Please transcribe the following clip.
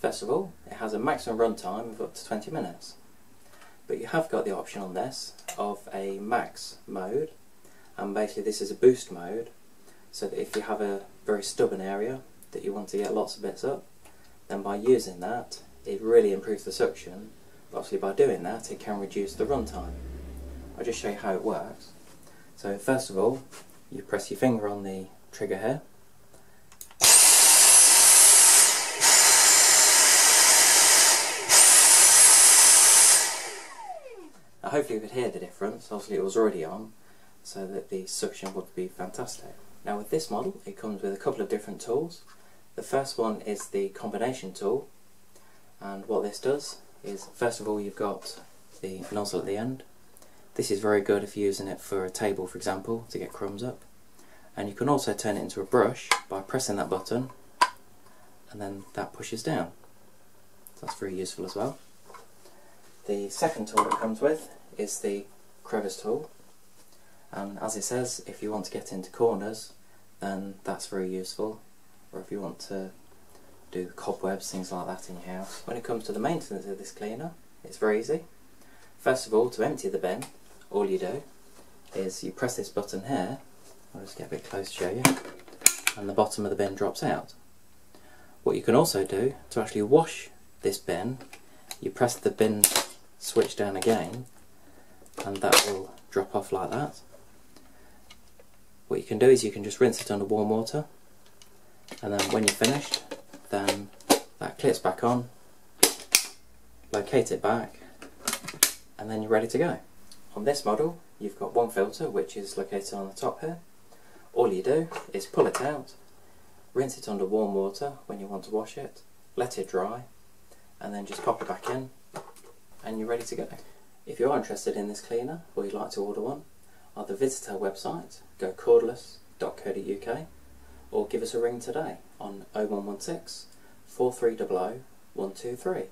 First of all, it has a maximum runtime of up to 20 minutes. But you have got the option on this of a max mode, and basically this is a boost mode, so that if you have a very stubborn area that you want to get lots of bits up, then by using that, it really improves the suction. But obviously by doing that, it can reduce the runtime. I'll just show you how it works. So first of all, you press your finger on the trigger here, hopefully you could hear the difference, obviously it was already on, so that the suction would be fantastic. Now with this model it comes with a couple of different tools. The first one is the combination tool and what this does is first of all you've got the nozzle at the end. This is very good if you're using it for a table for example to get crumbs up and you can also turn it into a brush by pressing that button and then that pushes down. So that's very useful as well. The second tool it comes with is the crevice tool and as it says if you want to get into corners then that's very useful or if you want to do cobwebs, things like that in your house. When it comes to the maintenance of this cleaner it's very easy. First of all to empty the bin all you do is you press this button here I'll just get a bit close to show you and the bottom of the bin drops out. What you can also do to actually wash this bin you press the bin switch down again and that will drop off like that. What you can do is you can just rinse it under warm water and then when you're finished then that clips back on, locate it back and then you're ready to go. On this model you've got one filter which is located on the top here. All you do is pull it out, rinse it under warm water when you want to wash it, let it dry and then just pop it back in and you're ready to go. If you are interested in this cleaner or you'd like to order one, either visit our website, go cordless.co.uk or give us a ring today on 0116 4300 123.